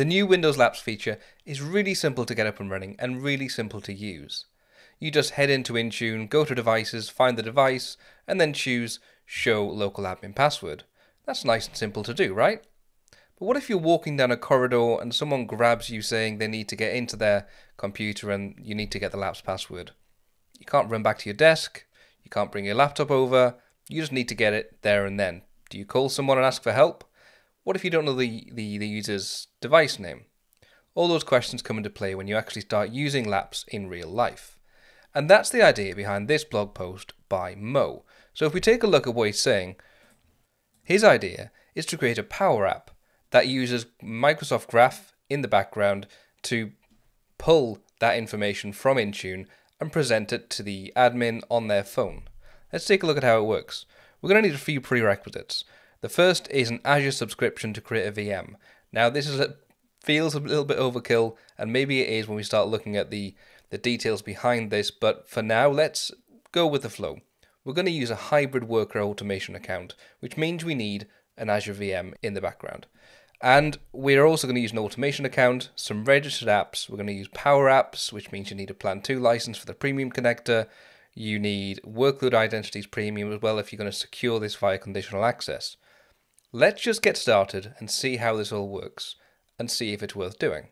The new Windows LAPS feature is really simple to get up and running and really simple to use. You just head into Intune, go to devices, find the device, and then choose show local admin password. That's nice and simple to do, right? But what if you're walking down a corridor and someone grabs you saying they need to get into their computer and you need to get the LAPS password? You can't run back to your desk, you can't bring your laptop over, you just need to get it there and then. Do you call someone and ask for help? What if you don't know the, the, the user's device name? All those questions come into play when you actually start using LAPS in real life. And that's the idea behind this blog post by Moe. So if we take a look at what he's saying, his idea is to create a Power App that uses Microsoft Graph in the background to pull that information from Intune and present it to the admin on their phone. Let's take a look at how it works. We're going to need a few prerequisites. The first is an Azure subscription to create a VM. Now, this is a, feels a little bit overkill, and maybe it is when we start looking at the, the details behind this, but for now, let's go with the flow. We're going to use a hybrid worker automation account, which means we need an Azure VM in the background. And we're also going to use an automation account, some registered apps. We're going to use Power Apps, which means you need a Plan 2 license for the premium connector. You need Workload Identities Premium as well if you're going to secure this via conditional access. Let's just get started and see how this all works and see if it's worth doing.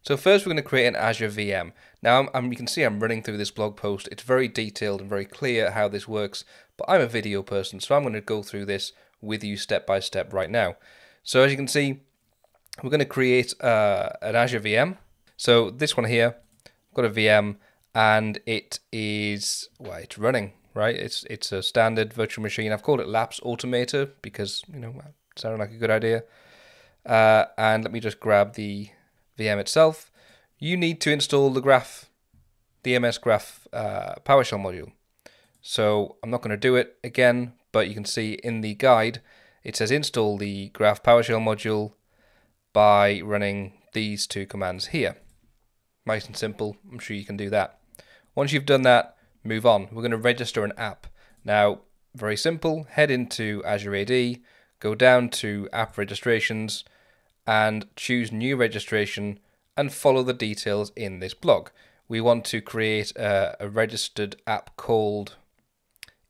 So first we're going to create an Azure VM. Now I'm, you can see I'm running through this blog post. It's very detailed and very clear how this works, but I'm a video person, so I'm going to go through this with you step by step right now. So as you can see, we're going to create uh, an Azure VM. So this one here, I've got a VM and it is, well, it's running, right? It's it's a standard virtual machine. I've called it Laps Automator because, you know, it sounded like a good idea. Uh, and let me just grab the VM itself. You need to install the Graph, the MS Graph uh, PowerShell module. So I'm not going to do it again, but you can see in the guide, it says install the Graph PowerShell module by running these two commands here. Nice and simple. I'm sure you can do that. Once you've done that, move on. We're going to register an app. Now, very simple. Head into Azure AD, go down to app registrations, and choose new registration and follow the details in this blog. We want to create a, a registered app called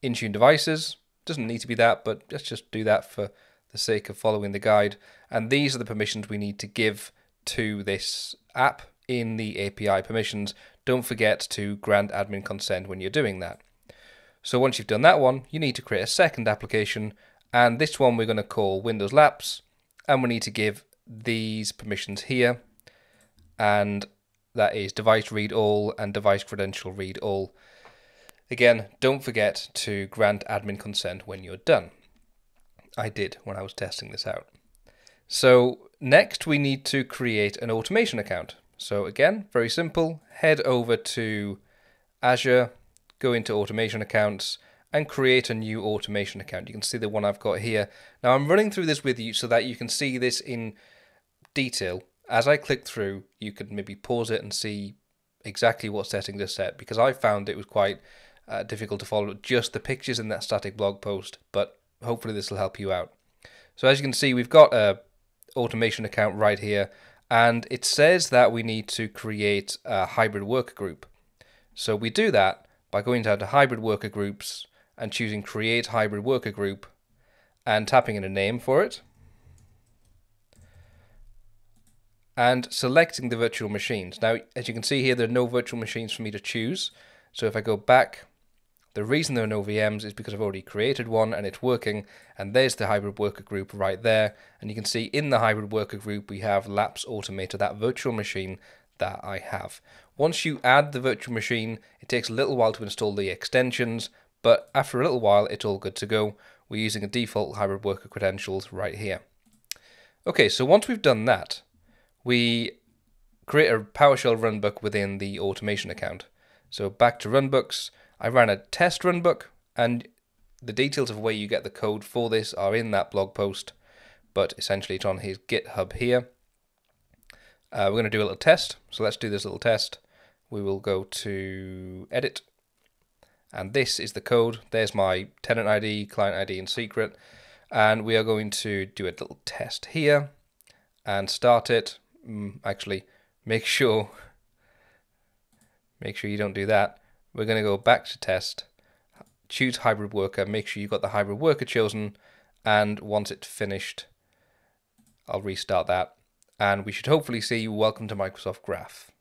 Intune Devices. Doesn't need to be that, but let's just do that for the sake of following the guide. And these are the permissions we need to give to this app in the API permissions. Don't forget to grant admin consent when you're doing that. So once you've done that one, you need to create a second application, and this one we're going to call Windows LAPS, and we need to give these permissions here, and that is device read all and device credential read all. Again, don't forget to grant admin consent when you're done. I did when I was testing this out. So next we need to create an automation account. So again, very simple. Head over to Azure, go into automation accounts and create a new automation account. You can see the one I've got here. Now I'm running through this with you so that you can see this in detail. As I click through, you can maybe pause it and see exactly what settings are set because I found it was quite uh, difficult to follow just the pictures in that static blog post, but hopefully this will help you out. So as you can see, we've got a automation account right here, and it says that we need to create a hybrid worker group. So we do that by going down to hybrid worker groups and choosing create hybrid worker group and tapping in a name for it and selecting the virtual machines. Now, as you can see here, there are no virtual machines for me to choose. So if I go back the reason there are no VMs is because I've already created one and it's working. And there's the hybrid worker group right there. And you can see in the hybrid worker group, we have Laps Automator, that virtual machine that I have. Once you add the virtual machine, it takes a little while to install the extensions, but after a little while, it's all good to go. We're using a default hybrid worker credentials right here. Okay, so once we've done that, we create a PowerShell runbook within the automation account. So back to runbooks, I ran a test run book, and the details of where you get the code for this are in that blog post, but essentially it's on his GitHub here. Uh, we're going to do a little test, so let's do this little test. We will go to edit, and this is the code. There's my tenant ID, client ID, and secret, and we are going to do a little test here and start it. mm, actually, make sure, make sure you don't do that. We're going to go back to test, choose hybrid worker, make sure you've got the hybrid worker chosen, and once it's finished, I'll restart that, and we should hopefully see welcome to Microsoft Graph.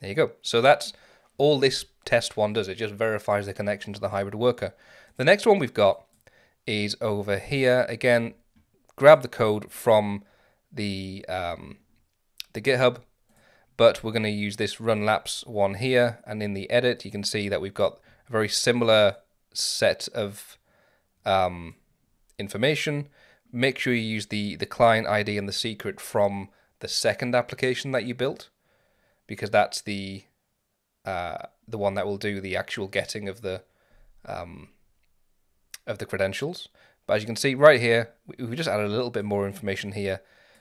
There you go. So that's all this test one does. It just verifies the connection to the hybrid worker. The next one we've got is over here. Again, grab the code from the um, the GitHub, but we're going to use this run laps one here. And in the edit, you can see that we've got a very similar set of um, information. Make sure you use the, the client ID and the secret from the second application that you built, because that's the uh, the one that will do the actual getting of the um, of the credentials. But as you can see right here, we just added a little bit more information here,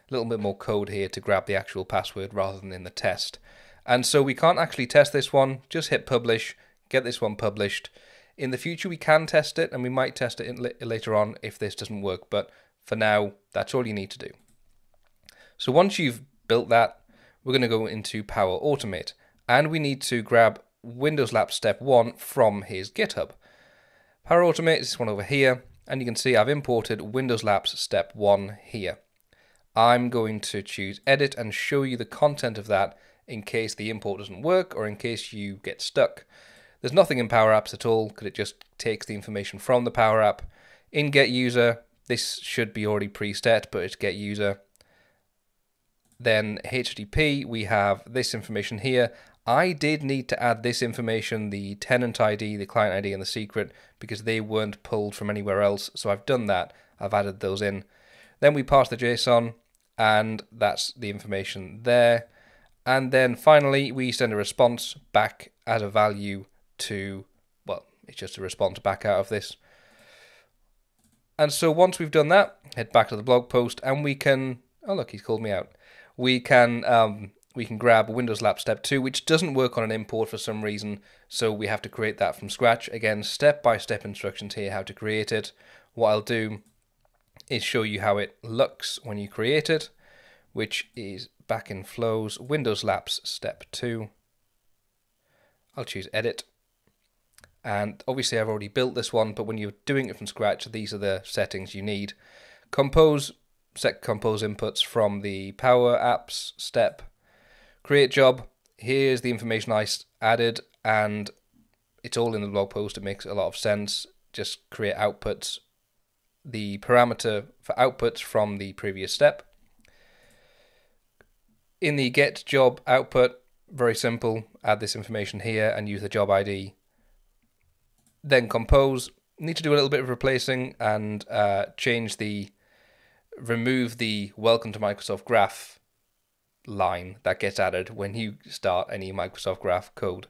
a little bit more code here to grab the actual password rather than in the test. And so we can't actually test this one, just hit publish, get this one published. In the future, we can test it, and we might test it later on if this doesn't work. But for now, that's all you need to do. So once you've built that, we're going to go into Power Automate, and we need to grab Windows Lab Step 1 from his GitHub. Power Automate is this one over here, and you can see I've imported Windows LAPS Step 1 here. I'm going to choose Edit and show you the content of that in case the import doesn't work or in case you get stuck. There's nothing in Power Apps at all because it just takes the information from the Power App. In Get User, this should be already preset, but it's Get User. Then HTTP, we have this information here. I did need to add this information, the tenant ID, the client ID, and the secret, because they weren't pulled from anywhere else. So I've done that. I've added those in. Then we pass the JSON, and that's the information there. And then finally, we send a response back as a value to, well, it's just a response back out of this. And so once we've done that, head back to the blog post, and we can, oh look, he's called me out. We can um, we can grab Windows Lab Step 2, which doesn't work on an import for some reason, so we have to create that from scratch. Again, step-by-step -step instructions here how to create it. What I'll do is show you how it looks when you create it, which is back in Flows, Windows LAPS Step 2. I'll choose Edit. And obviously I've already built this one, but when you're doing it from scratch, these are the settings you need. Compose, set compose inputs from the Power Apps step Create job. Here's the information I added, and it's all in the blog post. It makes a lot of sense. Just create outputs. The parameter for outputs from the previous step. In the get job output, very simple. Add this information here and use the job ID. Then compose. Need to do a little bit of replacing and uh, change the remove the welcome to Microsoft graph line that gets added when you start any Microsoft Graph code.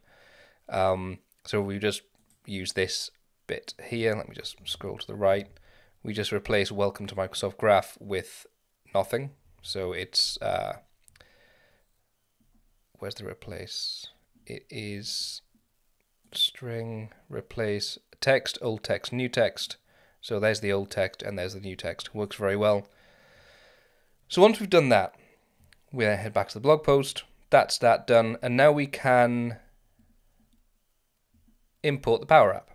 Um, so we just use this bit here. Let me just scroll to the right. We just replace welcome to Microsoft Graph with nothing. So it's, uh, where's the replace? It is string replace text, old text, new text. So there's the old text and there's the new text. Works very well. So once we've done that, we then head back to the blog post. That's that done. And now we can import the Power App.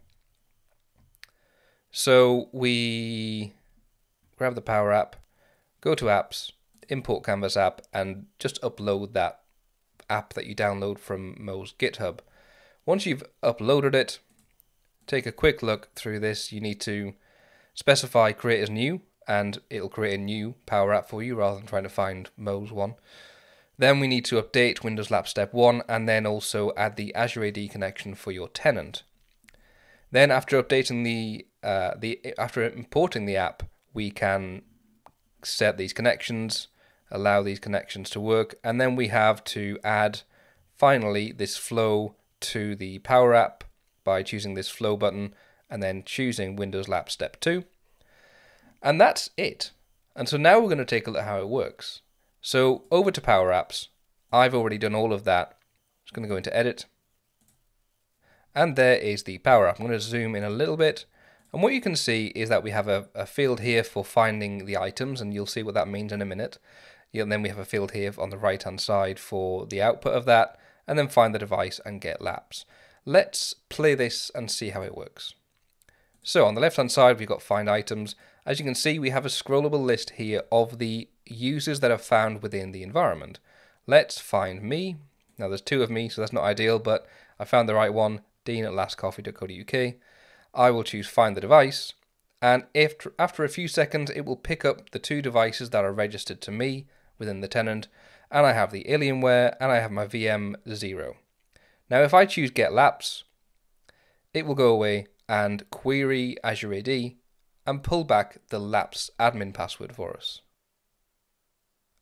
So we grab the Power App, go to Apps, import Canvas app, and just upload that app that you download from Moe's GitHub. Once you've uploaded it, take a quick look through this. You need to specify create as new and it'll create a new Power App for you rather than trying to find Moe's one. Then we need to update Windows Lab Step 1 and then also add the Azure AD connection for your tenant. Then after updating the, uh, the after importing the app, we can set these connections, allow these connections to work, and then we have to add finally this flow to the Power App by choosing this flow button and then choosing Windows Lab Step 2. And that's it. And so now we're going to take a look at how it works. So over to Power Apps. I've already done all of that. Just going to go into Edit. And there is the Power App. I'm going to zoom in a little bit And what you can see is that we have a, a field here for finding the items, and you'll see what that means in a minute. And then we have a field here on the right hand side for the output of that, and then find the device and get laps. Let's play this and see how it works. So on the left hand side, we've got find items. As you can see, we have a scrollable list here of the users that are found within the environment. Let's find me. Now there's two of me, so that's not ideal, but I found the right one, dean at lastcoffee.co.uk. I will choose find the device, and if after a few seconds it will pick up the two devices that are registered to me within the tenant, and I have the Alienware and I have my VM 0. Now if I choose get laps, it will go away and query Azure AD and pull back the laps admin password for us.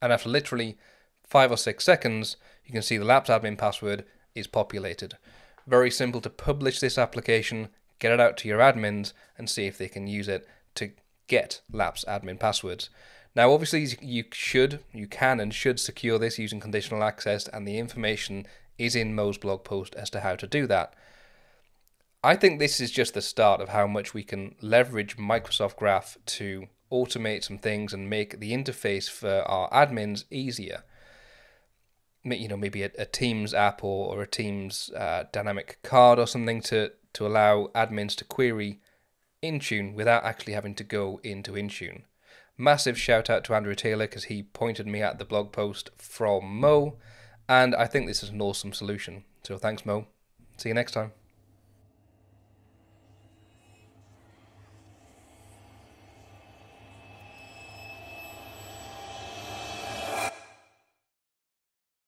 And after literally five or six seconds, you can see the laps admin password is populated. Very simple to publish this application, get it out to your admins, and see if they can use it to get laps admin passwords. Now, obviously, you should, you can, and should secure this using conditional access, and the information is in Moe's blog post as to how to do that. I think this is just the start of how much we can leverage Microsoft Graph to automate some things and make the interface for our admins easier. You know, maybe a, a Teams app or, or a Teams uh, dynamic card or something to, to allow admins to query Intune without actually having to go into Intune. Massive shout out to Andrew Taylor because he pointed me at the blog post from Moe, and I think this is an awesome solution. So thanks, Moe. See you next time.